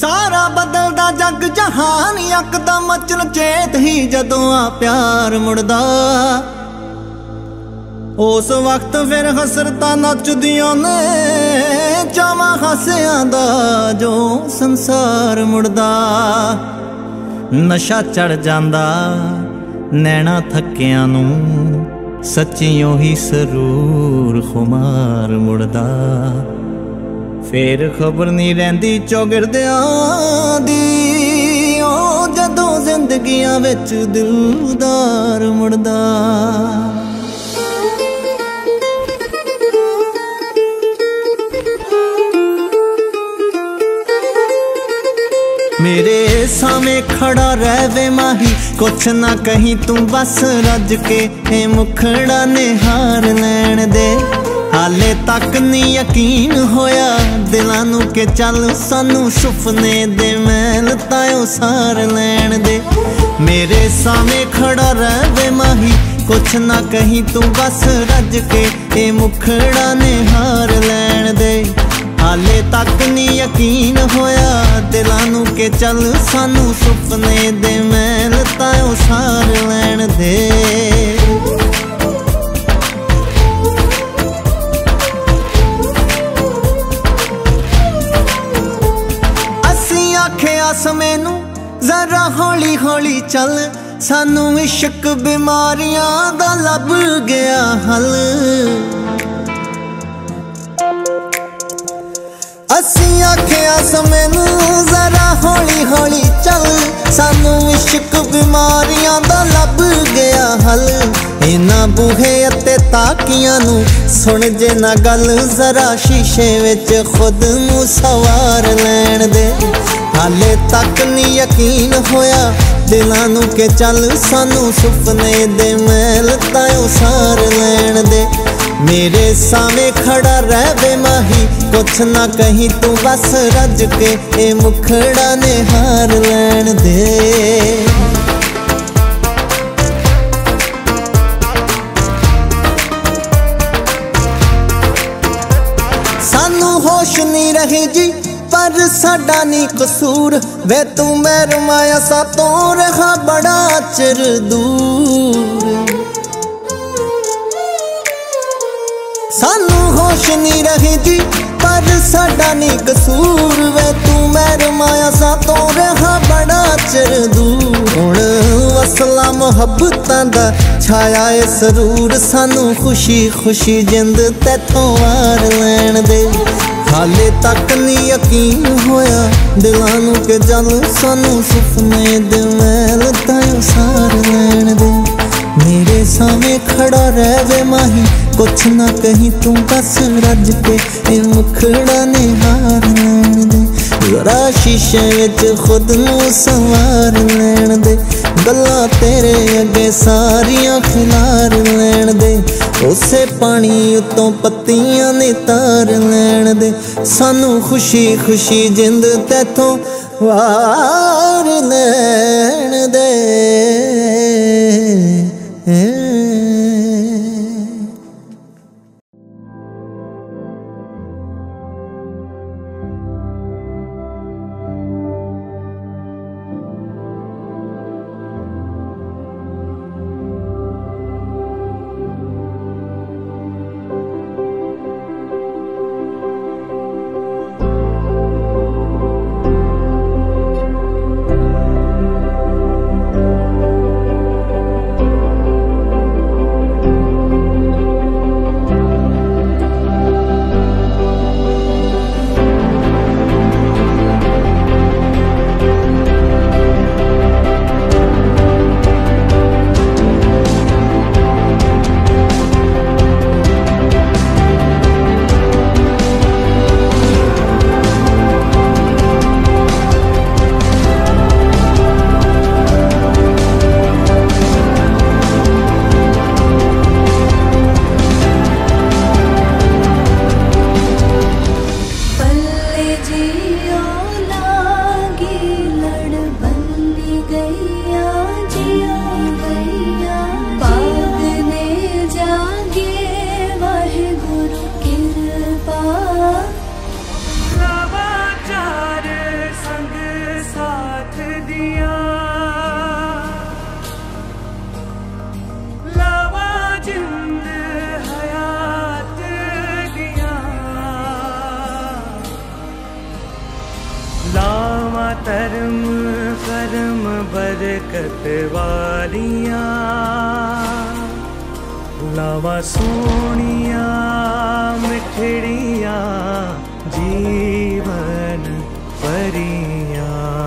ਸਾਰਾ ਬਦਲਦਾ ਜੱਗ ਜਹਾਨ, ਯਕਦਮ ਮਚਲ ਚੇਤ ਹੀ ਜਦੋਂ ਆ ਪਿਆਰ ਮੁੜਦਾ। ਉਸ ਵਕਤ ਫਿਰ ਹਸਰਤਾਂ ਨੱਚਦੀਆਂ ਨੇ, ਚਾਵਾਂ ਹੱਸਿਆਂ ਦਾ ਜੋ ਸੰਸਾਰ ਮੁੜਦਾ। ਨਸ਼ਾ ਚੜ ਜਾਂਦਾ, ਨੈਣਾ ਥੱਕਿਆਂ ਨੂੰ ਸੱਚੀ ਉਹੀ ਸਰੂਰ ਖੁਮਾਰ ਮੁੜਦਾ। ਫੇਰ ਖਬਰ ਨਹੀਂ ਰਹਿੰਦੀ ਚੌਗਿਰਦਿਆਂ ਦੀ। ਉਹ ਜਦੋਂ ਜ਼ਿੰਦਗੀਆਂ ਵਿੱਚ ਦਿਲਦਾਰ ਮੁੜਦਾ। ਮੇਰੇ ਸਾਹਮਣੇ ਖੜਾ ਰਹਿਵੇ ਮਾਹੀ, ਕੁਛ ਨਾ ਕਹੀਂ ਤੂੰ ਬਸ ਰੱਜ ਕੇ, ਇਹ ਮੁਖੜਾ ਨਿਹਾਰ ਲੈਣ ਦੇ। ਹਾਲੇ ਤੱਕ ਨਹੀਂ ਯਕੀਨ ਹੋਇਆ। ਦਿਲਾਂ ਨੂੰ ਕਿ ਚੱਲ ਸਾਨੂੰ ਸੁਪਨੇ ਦੇ ਮਹਿਲ ਤਾਇਓ ਸਾਰ ਲੈਣ ਦੇ। ਮੇਰੇ ਸਾਹਮਣੇ ਖੜਾ ਰਹਿ ਵੇ ਮਾਹੀ, ਕੁਛ ਨਾ ਕਹੀਂ ਤੂੰ ਬਸ ਰੱਜ ਕੇ, ਇਹ ਮੁਖੜਾ ਨੇ ਹਾਰ ਲੈਣ ਦੇ। ਹਾਲੇ ਤੱਕ ਨਹੀਂ ਯਕੀਨ ਹੋਇਆ। ਦਿਲਾਂ ਨੂੰ ਕਿ ਚੱਲ ਸਾਨੂੰ ਸੁਪਨੇ ਦੇ ਮਹਿਲ ਤਾਂ ਉਸਾਰ ਲੈਣ ਦੇ। ਸਾਨੂੰ ਇਸ਼ਕ ਬਿਮਾਰੀਆਂ ਦਾ ਲੱਭ ਗਿਆ ਹੱਲ। ਅਸੀਂ ਆਖਿਆ ਸਮੇਂ ਨੂੰ ਜ਼ਰਾ ਹੌਲੀ ਹੌਲੀ ਚੱਲ। ਸਾਨੂੰ ਇਸ਼ਕ ਬਿਮਾਰੀਆਂ ਦਾ ਲੱਭ ਗਿਆ ਹੱਲ। ਇਹਨਾਂ ਬੂਹੇ ਅਤੇ ਤਾਕੀਆਂ ਨੂੰ ਸੁਣ ਜੇ ਨਾ ਗੱਲ, ਜ਼ਰਾ ਸ਼ੀਸ਼ੇ ਵਿੱਚ ਖੁਦ ਨੂੰ ਸਵਾਰ ਲੈਣ ਦੇ। ਹਾਲੇ ਤੱਕ ਨਹੀਂ ਯਕੀਨ ਹੋਇਆ ਦਿਲਾਂ ਨੂੰ ਕਿ ਚੱਲ ਸਾਨੂੰ ਸੁਪਨੇ ਦੇ ਮਹਿਲ ਤਾਇਓ ਸਾਰ ਲੈਣ ਦੇ। ਮੇਰੇ ਸਾਹਮਣੇ ਖੜਾ ਰਹਿ ਮਾਹੀ, ਕੁਛ ਨਾ ਕਹੀਂ ਤੂੰ ਬਸ ਰੱਜ ਕੇ, ਇਹ ਮੁਖੜਾ ਨਿਹਾਰ ਲੈਣ ਦੇ। ਸਾਨੂੰ ਹੋਸ਼ ਨਹੀਂ ਰਹੀ ਜੀ ਪਰ ਸਾਡਾ ਨਹੀਂ ਕਸੂਰ। ਵੇ ਤੂੰ ਮਹਿਰਮਾਇਆ ਸਾਤੋਂ ਰਹਾ ਬੜਾ ਚਿਰ ਦੂਰ। ਸਾਨੂੰ ਹੋਸ਼ ਨਹੀਂ ਰਹੀ ਪਰ ਸਾਡਾ ਨਹੀਂ ਕਸੂਰ। ਵੇ ਤੂੰ ਮਹਿਰਮਾਇਆ ਸਾਤੋਂ ਰਹਾ ਬੜਾ ਚਿਰ ਦੂਰ। ਹੁਣ ਵਸਲਾ ਮੁਹੱਬਤਾਂ ਦਾ ਛਾਇਆ ਏ ਸਰੂਰ, ਸਾਨੂੰ ਖੁਸ਼ੀ ਖੁਸ਼ੀ ਜਿੰਦ ਤੇਥੋਂ ਵਾਰ ਲੈਣ ਦੇ। ਹਾਲੇ ਤੱਕ ਨਹੀਂ ਯਕੀਨ ਹੋਇਆ। ਦਿਲਾਂ ਨੂੰ ਕਿ ਜਲ ਸਾਨੂੰ ਸੁਪਨੇ ਦੇ ਮਹਿਲ ਤਾਇਓ ਸਾਰ ਲੈਣ ਦੇ। ਮੇਰੇ ਸਾਹਮਣੇ ਖੜਾ ਰਹਿ ਵੇ ਮਾਹੀ, ਕੁਛ ਨਾ ਕਹੀਂ ਤੂੰ ਬਸ ਰੱਜ ਕੇ, ਇਹ ਮੁਖੜਾ ਨਿਹਾਰ ਲੈਣ ਦੇ। ਜ਼ਰਾ ਸ਼ੀਸ਼ੇ ਵਿੱਚ ਖੁਦ ਨੂੰ ਸੰਵਾਰ ਲੈਣ ਦੇ। ਗੱਲਾਂ ਤੇਰੇ ਅੱਗੇ ਸਾਰੀਆਂ ਖਿਲਾਰ ਲੈਣ ਦੇ। ਉਸੇ ਪਾਣੀ ਉਤੋਂ ਪੱਤੀਆਂ ਨੇ ਤਾਰ ਲੈਣ ਦੇ। ਸਾਨੂੰ ਖੁਸ਼ੀ ਖੁਸ਼ੀ ਜਿੰਦ ਤੇਥੋਂ ਵਾਰ ਲੈਣ ਦੇ। ਬਰਕਤ ਵਾਲੀਆਂ ਲਾਵਾ ਸੋਹਣੀਆਂ ਮਿਠੜੀਆਂ ਜੀਵਨ ਪਰੀਆਂ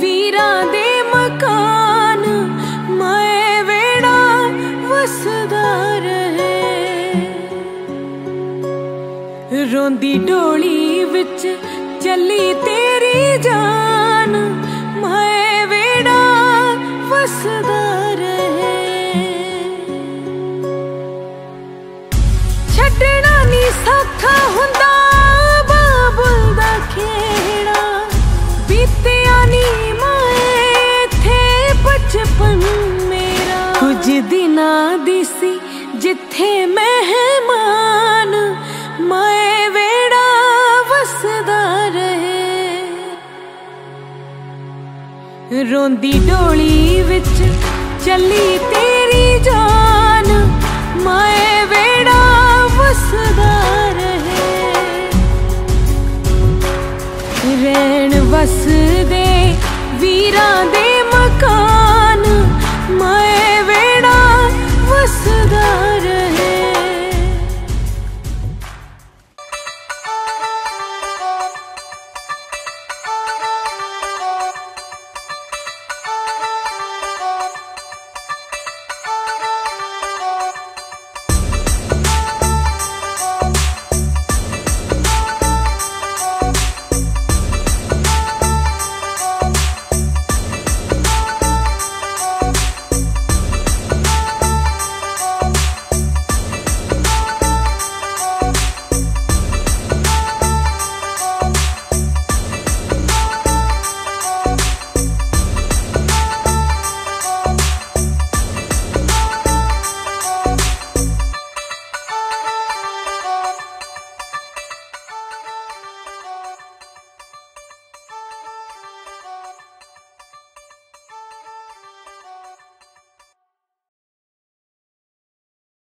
ਵੀਰਾਂ ਦੇ ਮਕਾਨ, ਮੈਂ ਵੇੜਾ ਵਸਦਾ ਰਹੇ। ਰੋਂਦੀ ਢੋਲੀ ਵਿੱਚ ਚੱਲੀ ਤੇਰੀ ਜਾਨ, ਮੈਂ ਵੇੜਾ ਵਸਦਾ ਰਹੇ। ਛੱਡਣਾ ਨਹੀਂ ਸੌਖਾ ਹੁੰਦਾ ਦਿਨਾਂ ਦੀ ਸੀ, ਜਿੱਥੇ ਮਹਿਮਾਨ ਮਾਏ ਵੇੜਾ ਵਸਦਾ ਰਹੇ। ਰੋਂਦੀ ਢੋਲੀ ਵਿੱਚ ਚੱਲੀ ਤੇਰੀ ਜਾਨ, ਮਾਏ ਵੇੜਾ ਵਸਦਾ ਰਹੇ। ਰਹਿਣ ਵਸਦੇ ਵੀਰਾਂ ਦੇ